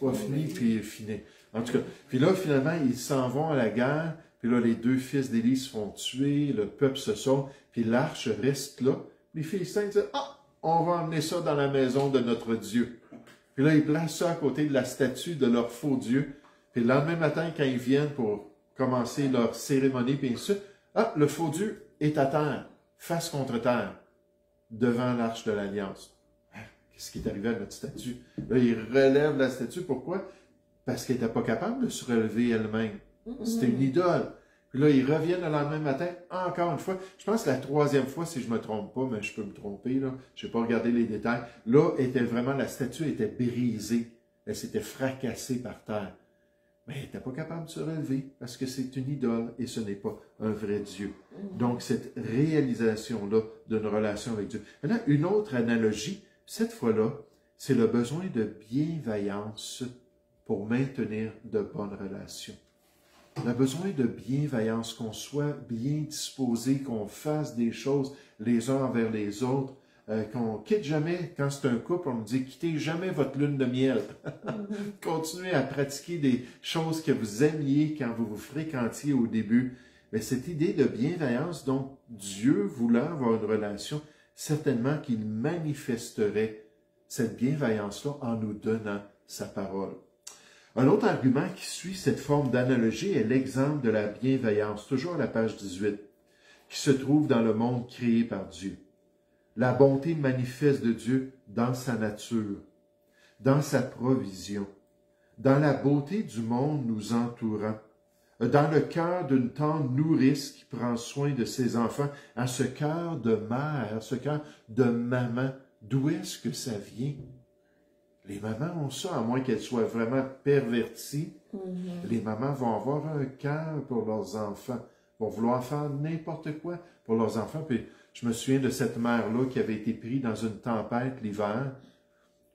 Hophni, puis Finé. En tout cas, puis là, finalement, ils s'en vont à la guerre, puis là, les deux fils d'Élie se font tuer, le peuple se sauve, puis l'arche reste là. Les Philistins disent, ah, on va emmener ça dans la maison de notre Dieu. Puis là, ils placent ça à côté de la statue de leur faux Dieu. Puis le lendemain matin, quand ils viennent pour commencer leur cérémonie, puis ainsi ah, le faux Dieu est à terre, face contre terre, devant l'arche de l'Alliance. Ah, qu'est-ce qui est arrivé à notre statue? Là, ils relèvent la statue. Pourquoi? Parce qu'elle n'était pas capable de se relever elle-même. C'était une idole. Puis là, ils reviennent le lendemain matin, encore une fois. Je pense que la troisième fois, si je me trompe pas, mais je peux me tromper, là. Je n'ai pas regardé les détails. Là, était vraiment, la statue était brisée. Elle s'était fracassée par terre. Mais elle n'était pas capable de se relever parce que c'est une idole et ce n'est pas un vrai Dieu. Donc, cette réalisation-là d'une relation avec Dieu. Maintenant, une autre analogie, cette fois-là, c'est le besoin de bienveillance pour maintenir de bonnes relations On a besoin de bienveillance, qu'on soit bien disposé, qu'on fasse des choses les uns envers les autres, euh, qu'on quitte jamais, quand c'est un couple, on nous dit quittez jamais votre lune de miel. (laughs) Continuez à pratiquer des choses que vous aimiez quand vous vous fréquentiez au début. Mais cette idée de bienveillance, donc Dieu voulant avoir une relation, certainement qu'il manifesterait cette bienveillance-là en nous donnant sa parole. Un autre argument qui suit cette forme d'analogie est l'exemple de la bienveillance, toujours à la page 18, qui se trouve dans le monde créé par Dieu. La bonté manifeste de Dieu dans sa nature, dans sa provision, dans la beauté du monde nous entourant, dans le cœur d'une tante nourrice qui prend soin de ses enfants, à ce cœur de mère, ce cœur de maman, d'où est-ce que ça vient? Les mamans ont ça, à moins qu'elles soient vraiment perverties. Mhm. Les mamans vont avoir un cœur pour leurs enfants, vont vouloir faire n'importe quoi pour leurs enfants. Puis je me souviens de cette mère-là qui avait été prise dans une tempête l'hiver.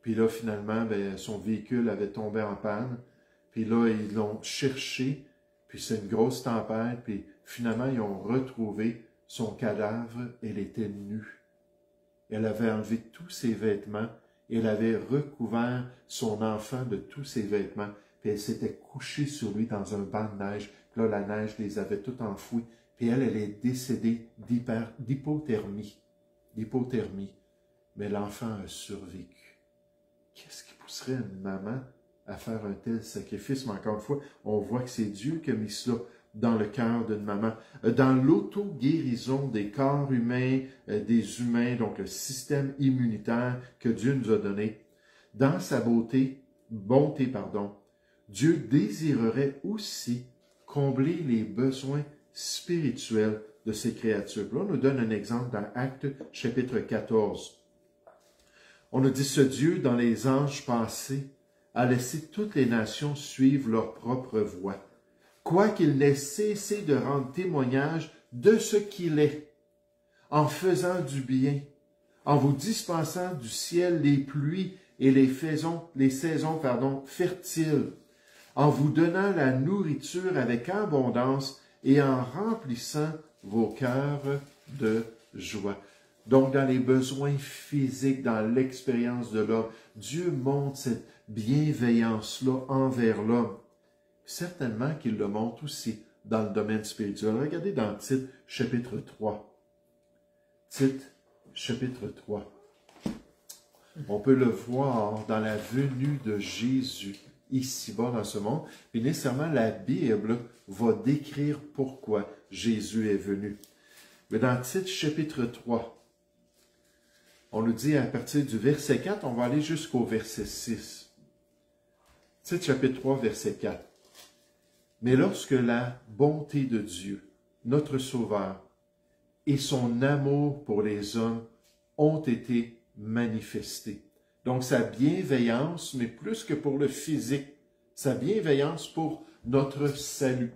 Puis là, finalement, ben, son véhicule avait tombé en panne. Puis là, ils l'ont cherché. Puis c'est une grosse tempête. Puis finalement, ils ont retrouvé son cadavre. Elle était nue. Elle avait enlevé tous ses vêtements elle avait recouvert son enfant de tous ses vêtements, puis elle s'était couchée sur lui dans un banc de neige. Puis là, la neige les avait tout enfouis. Puis elle, elle est décédée d'hypothermie. D'hypothermie. Mais l'enfant a survécu. Qu'est-ce qui pousserait une maman à faire un tel sacrifice? Mais encore une fois, on voit que c'est Dieu qui a mis cela dans le cœur d'une maman, euh, dans l'auto-guérison des corps humains, euh, des humains, donc le système immunitaire que Dieu nous a donné, dans sa beauté, bonté, pardon, Dieu désirerait aussi combler les besoins spirituels de ses créatures. On nous donne un exemple dans Acte chapitre 14. On nous dit, ce Dieu, dans les anges passés, a laissé toutes les nations suivre leur propre voie quoiqu'il n'ait cessé de rendre témoignage de ce qu'il est, en faisant du bien, en vous dispensant du ciel les pluies et les, saisons, les saisons fertiles, en vous donnant la nourriture avec abondance et en remplissant vos cœurs de joie. Donc, dans les besoins physiques, dans l'expérience de l'homme, Dieu montre cette bienveillance-là envers l'homme certainement qu'il le montre aussi dans le domaine spirituel. Regardez dans Tite chapitre 3. Tite chapitre 3. On peut le voir dans la venue de Jésus ici-bas dans ce monde. Puis nécessairement, la Bible va décrire pourquoi Jésus est venu. Mais dans Tite chapitre 3, on nous dit à partir du verset 4, on va aller jusqu'au verset 6. Tite chapitre 3, verset 4. Mais lorsque la bonté de Dieu, notre Sauveur, et son amour pour les hommes ont été manifestés. Donc sa bienveillance, mais plus que pour le physique, sa bienveillance pour notre salut.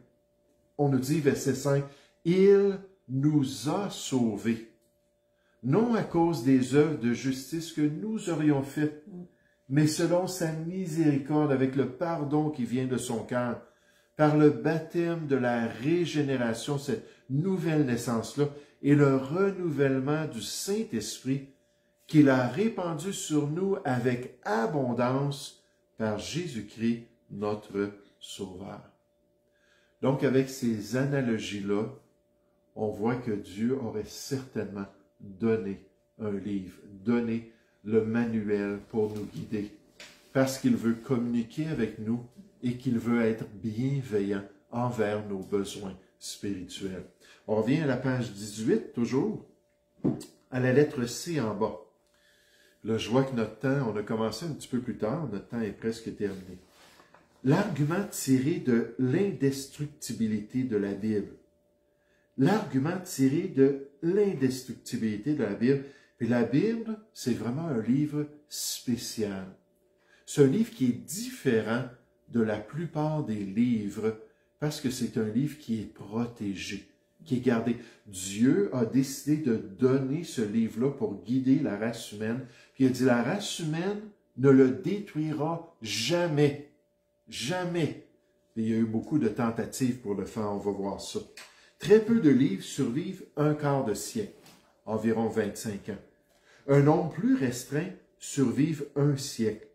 On nous dit, verset 5, Il nous a sauvés, non à cause des œuvres de justice que nous aurions faites, mais selon sa miséricorde avec le pardon qui vient de son cœur par le baptême de la régénération, cette nouvelle naissance-là, et le renouvellement du Saint-Esprit qu'il a répandu sur nous avec abondance par Jésus-Christ, notre Sauveur. Donc, avec ces analogies-là, on voit que Dieu aurait certainement donné un livre, donné le manuel pour nous guider, parce qu'il veut communiquer avec nous et qu'il veut être bienveillant envers nos besoins spirituels. On revient à la page 18, toujours, à la lettre C en bas. Là, je vois que notre temps, on a commencé un petit peu plus tard, notre temps est presque terminé. L'argument tiré de l'indestructibilité de la Bible. L'argument tiré de l'indestructibilité de la Bible. Et la Bible, c'est vraiment un livre spécial. C'est un livre qui est différent de la plupart des livres parce que c'est un livre qui est protégé, qui est gardé. Dieu a décidé de donner ce livre-là pour guider la race humaine. Puis il dit, la race humaine ne le détruira jamais. Jamais. Il y a eu beaucoup de tentatives pour le faire, on va voir ça. Très peu de livres survivent un quart de siècle, environ 25 ans. Un nombre plus restreint survivent un siècle.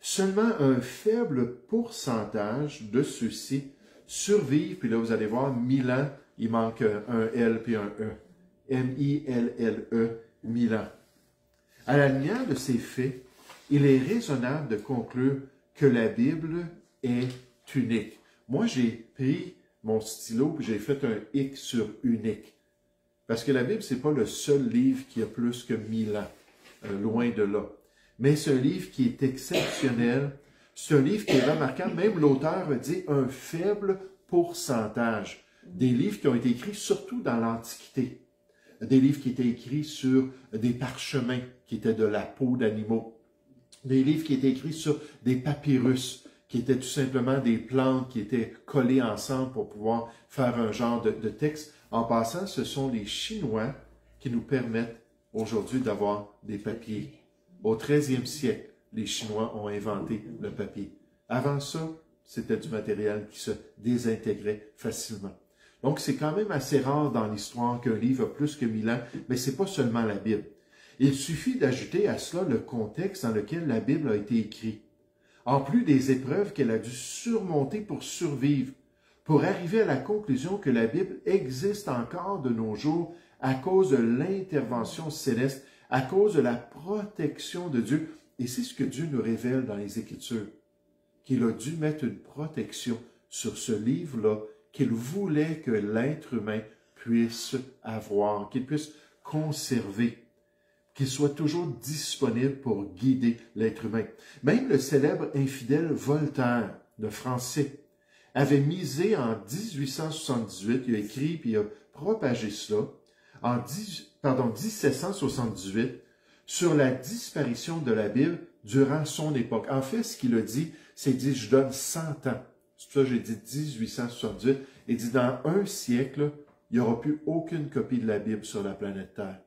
Seulement un faible pourcentage de ceux-ci survivent, puis là vous allez voir, 1000 ans, il manque un L puis un E. M-I-L-L-E, 1000 ans. À la lumière de ces faits, il est raisonnable de conclure que la Bible est unique. Moi, j'ai pris mon stylo et j'ai fait un X sur unique. Parce que la Bible, c'est pas le seul livre qui a plus que 1000 ans, euh, loin de là. Mais c'est un livre qui est exceptionnel. Un livre qui est remarquable. Même l'auteur a dit un faible pourcentage des livres qui ont été écrits surtout dans l'Antiquité. Des livres qui étaient écrits sur des parchemins qui étaient de la peau d'animaux. Des livres qui étaient écrits sur des papyrus qui étaient tout simplement des plantes qui étaient collées ensemble pour pouvoir faire un genre de, texte. En passant, ce sont les Chinois qui nous permettent aujourd'hui d'avoir des papiers. Au 13e siècle, les Chinois ont inventé le papier. Avant ça, c'était du matériel qui se désintégrait facilement. Donc, c'est quand même assez rare dans l'histoire qu'un livre a plus que mille ans, mais c'est pas seulement la Bible. Il suffit d'ajouter à cela le contexte dans lequel la Bible a été écrite. En plus des épreuves qu'elle a dû surmonter pour survivre, pour arriver à la conclusion que la Bible existe encore de nos jours à cause de l'intervention céleste, à cause de la protection de Dieu. Et c'est ce que Dieu nous révèle dans les Écritures, qu'il a dû mettre une protection sur ce livre-là qu'il voulait que l'être humain puisse avoir, qu'il puisse conserver, qu'il soit toujours disponible pour guider l'être humain. Même le célèbre infidèle Voltaire, le français, avait misé en 1878, il a écrit puis il a propagé cela, en pardon, 1778, sur la disparition de la Bible durant son époque. En fait, ce qu'il a dit, c'est dit, je donne 100 ans c'est ça j'ai dit 1878. Il dit, dans un siècle, il n'y aura plus aucune copie de la Bible sur la planète Terre.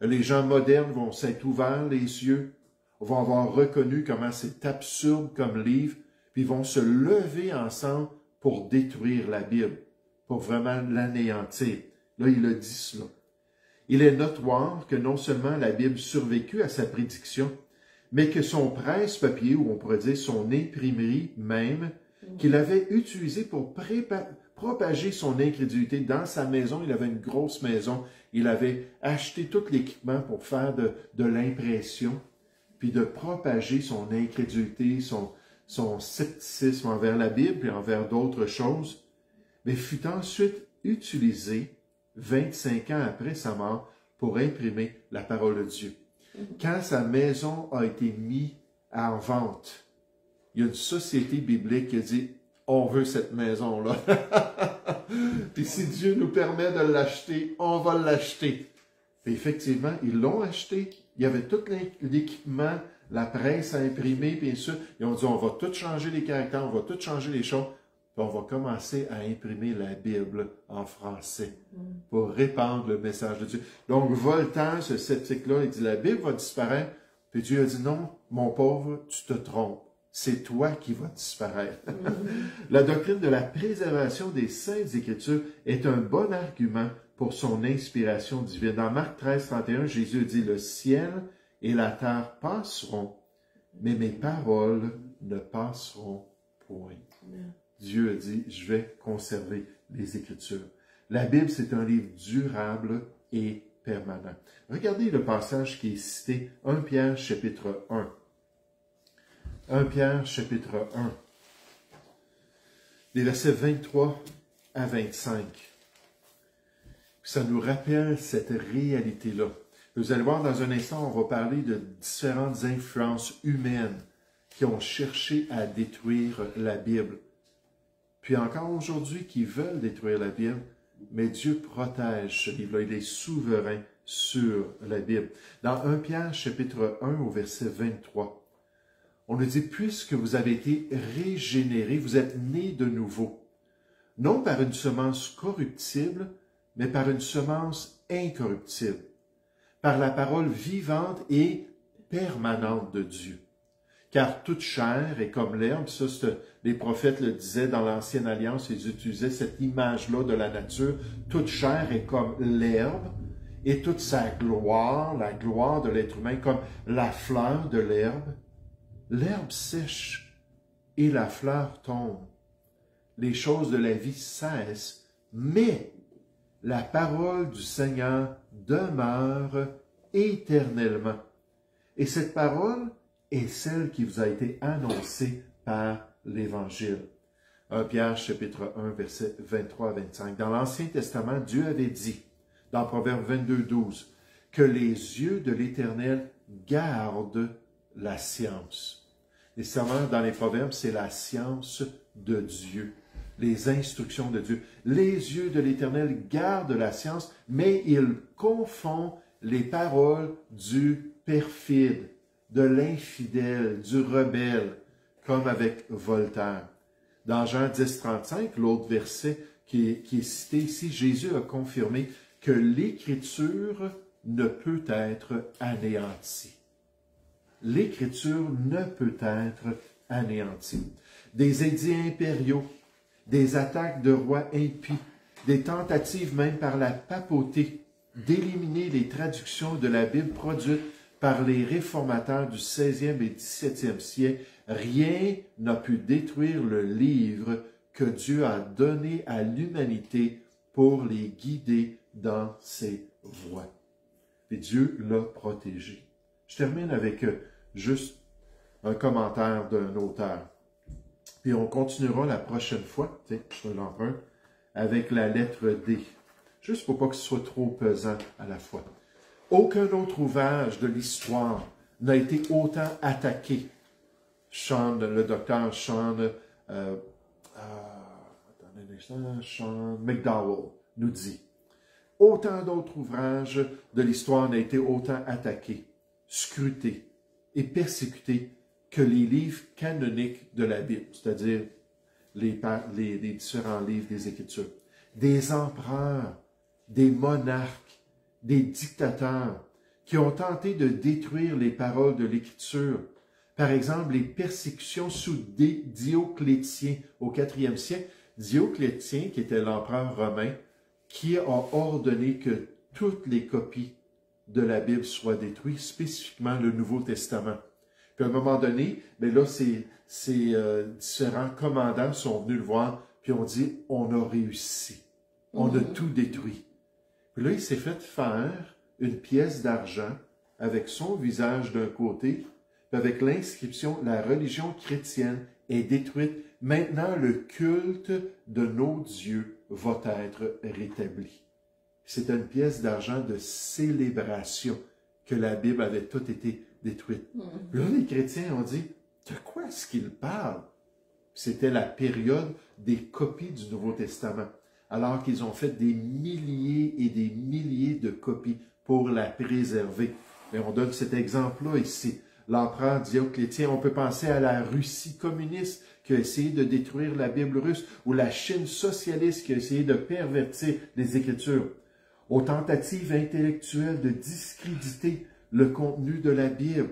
Les gens modernes vont s'être ouverts les yeux, vont avoir reconnu comment c'est absurde comme livre, puis vont se lever ensemble pour détruire la Bible, pour vraiment l'anéantir. Là, il a dit cela. Il est notoire que non seulement la Bible survécut à sa prédiction, mais que son presse-papier, ou on pourrait dire son imprimerie même, qu'il avait utilisé pour propager son incrédulité dans sa maison. Il avait une grosse maison. Il avait acheté tout l'équipement pour faire de, l'impression, puis de propager son incrédulité, son, son scepticisme envers la Bible et envers d'autres choses, mais fut ensuite utilisé 25 ans après sa mort pour imprimer la parole de Dieu. Mm-hmm. Quand sa maison a été mise en vente, il y a une société biblique qui a dit on veut cette maison-là. (laughs) Puis si Dieu nous permet de l'acheter, on va l'acheter. Effectivement, ils l'ont acheté. Il y avait tout l'équipement, la presse à imprimer, bien sûr. Ils ont dit, on va tout changer les caractères, on va tout changer les choses. Puis on va commencer à imprimer la Bible en français pour répandre le message de Dieu. Donc Voltaire, ce sceptique-là, il dit, la Bible va disparaître. Puis Dieu a dit, non, mon pauvre, tu te trompes c'est toi qui vas disparaître. (laughs) la doctrine de la préservation des saintes écritures est un bon argument pour son inspiration divine. Dans Marc 13, 31, Jésus dit, le ciel et la terre passeront, mais mes paroles ne passeront point. Dieu a dit, je vais conserver les Écritures. La Bible, c'est un livre durable et permanent. Regardez le passage qui est cité, 1 Pierre chapitre 1. 1 Pierre chapitre 1, les versets 23 à 25. Ça nous rappelle cette réalité-là. Vous allez voir dans un instant, on va parler de différentes influences humaines qui ont cherché à détruire la Bible. Puis encore aujourd'hui, qui veulent détruire la Bible, mais Dieu protège ce livre-là. Il est souverain sur la Bible. Dans 1 Pierre chapitre 1 au verset 23, on nous dit, puisque vous avez été régénérés, vous êtes nés de nouveau, non par une semence corruptible, mais par une semence incorruptible, par la parole vivante et permanente de Dieu, car toute chair est comme l'herbe. Ça, les prophètes le disaient dans l'Ancienne Alliance, ils utilisaient cette image-là de la nature. Toute chair est comme l'herbe et toute sa gloire, la gloire de l'être humain, comme la fleur de l'herbe. L'herbe sèche et la fleur tombe. Les choses de la vie cessent, mais la parole du Seigneur demeure éternellement. Et cette parole est celle qui vous a été annoncée par l'Évangile. 1 Pierre chapitre 1 verset 23 à 25. Dans l'Ancien Testament, Dieu avait dit, dans Proverbe 22, 12, que les yeux de l'Éternel gardent la science. Nécessairement, dans les Proverbes, c'est la science de Dieu, les instructions de Dieu. Les yeux de l'Éternel gardent la science, mais il confond les paroles du perfide, de l'infidèle, du rebelle, comme avec Voltaire. Dans Jean 10, 35, l'autre verset qui est, qui est cité ici, Jésus a confirmé que l'Écriture ne peut être anéantie. L'Écriture ne peut être anéantie. Des édits impériaux, des attaques de rois impies, des tentatives même par la papauté d'éliminer les traductions de la Bible produites par les réformateurs du 16e et 17e siècle, rien n'a pu détruire le livre que Dieu a donné à l'humanité pour les guider dans ses voies. Et Dieu l'a protégé. Je termine avec euh, juste un commentaire d'un auteur. Puis on continuera la prochaine fois, je te l'emprunte, avec la lettre D. Juste pour pas que ce soit trop pesant à la fois. Aucun autre ouvrage de l'histoire n'a été autant attaqué. Sean, le docteur Sean, euh, euh, Sean McDowell nous dit, autant d'autres ouvrages de l'histoire n'ont été autant attaqués, scrutés et persécutés que les livres canoniques de la Bible, c'est-à-dire les, les, différents livres des Écritures. Des empereurs, des monarques, des dictateurs qui ont tenté de détruire les paroles de l'Écriture. Par exemple, les persécutions sous Dioclétien au IVe siècle. Dioclétien, qui était l'empereur romain, qui a ordonné que toutes les copies de la Bible soient détruites, spécifiquement le Nouveau Testament. Puis à un moment donné, mais ben là, ces, ces euh, différents commandants sont venus le voir, puis ont dit, on a réussi. On a mhm. tout détruit. Puis là, il s'est fait faire une pièce d'argent avec son visage d'un côté, puis avec l'inscription, la religion chrétienne est détruite. Maintenant, le culte de nos dieux va être rétabli. C'est une pièce d'argent de célébration que la Bible avait tout été détruite. Mm. Là, les chrétiens ont dit, de quoi est-ce qu'ils parlent? C'était la période des copies du Nouveau Testament, alors qu'ils ont fait des milliers et des milliers de copies pour la préserver. Et on donne cet exemple-là ici. L'empereur Dioclétien, on peut penser à la Russie communiste qui a essayé de détruire la Bible russe, ou la Chine socialiste qui a essayé de pervertir les Écritures, aux tentatives intellectuelles de discréditer le contenu de la Bible.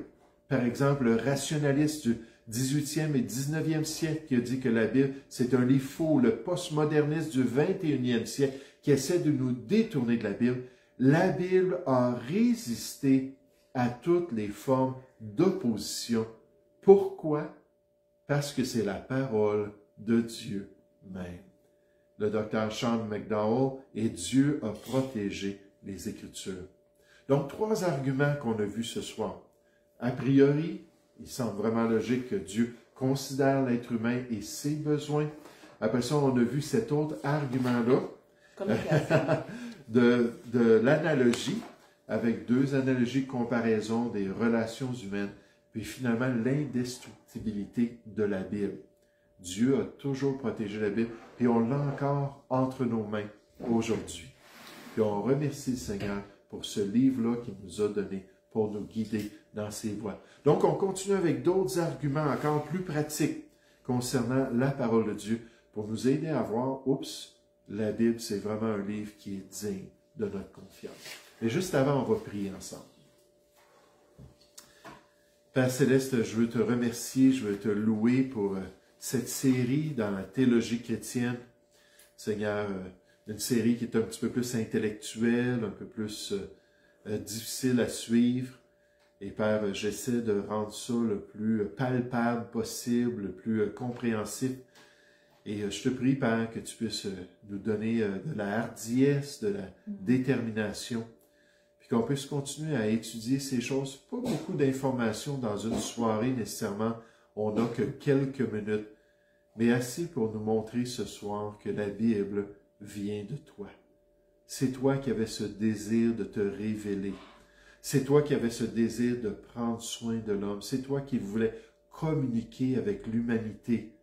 Par exemple, le rationaliste du 18e et 19e siècle qui a dit que la Bible, c'est un livre faux, le postmoderniste du 21e siècle qui essaie de nous détourner de la Bible. La Bible a résisté à toutes les formes d'opposition. Pourquoi? Parce que c'est la parole de Dieu même. Le docteur Sean McDowell et Dieu a protégé les Écritures. Donc, trois arguments qu'on a vus ce soir. A priori, il semble vraiment logique que Dieu considère l'être humain et ses besoins. Après ça, on a vu cet autre argument-là (laughs) de, de l'analogie, avec deux analogies de comparaison des relations humaines, puis finalement l'indestructibilité de la Bible. Dieu a toujours protégé la Bible, et on l'a encore entre nos mains aujourd'hui. Puis on remercie le Seigneur pour ce livre-là qu'il nous a donné pour nous guider dans ses voies. Donc, on continue avec d'autres arguments encore plus pratiques concernant la parole de Dieu pour nous aider à voir, oups, la Bible, c'est vraiment un livre qui est digne de notre confiance. Et juste avant, on va prier ensemble. Père Céleste, je veux te remercier, je veux te louer pour euh, cette série dans la théologie chrétienne. Seigneur, euh, une série qui est un petit peu plus intellectuelle, un peu plus euh, difficile à suivre. Et Père, j'essaie de rendre ça le plus palpable possible, le plus compréhensif. Et je te prie, Père, que tu puisses nous donner de la hardiesse, de la détermination qu'on puisse continuer à étudier ces choses. Pas beaucoup d'informations dans une soirée nécessairement, on n'a que quelques minutes, mais assez pour nous montrer ce soir que la Bible vient de toi. C'est toi qui avais ce désir de te révéler. C'est toi qui avais ce désir de prendre soin de l'homme. C'est toi qui voulais communiquer avec l'humanité,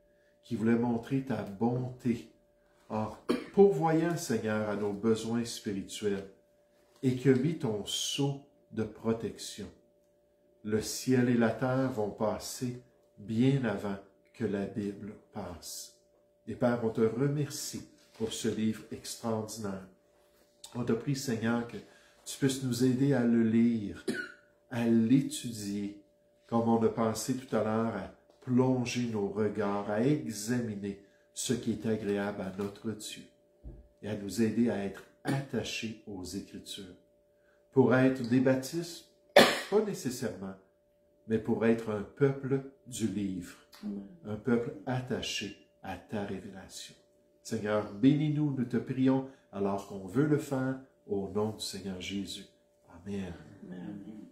qui voulait montrer ta bonté. Or, pourvoyant, Seigneur, à nos besoins spirituels, et que mis ton sceau de protection. Le ciel et la terre vont passer bien avant que la Bible passe. Et Père, on te remercie pour ce livre extraordinaire. On te prie, Seigneur, que tu puisses nous aider à le lire, à l'étudier, comme on a pensé tout à l'heure, à plonger nos regards, à examiner ce qui est agréable à notre Dieu et à nous aider à être attachés aux Écritures. Pour être des baptistes, pas nécessairement, mais pour être un peuple du livre, un peuple attaché à ta révélation. Seigneur, bénis-nous, nous te prions, alors qu'on veut le faire, au nom du Seigneur Jésus. Amen. Amen.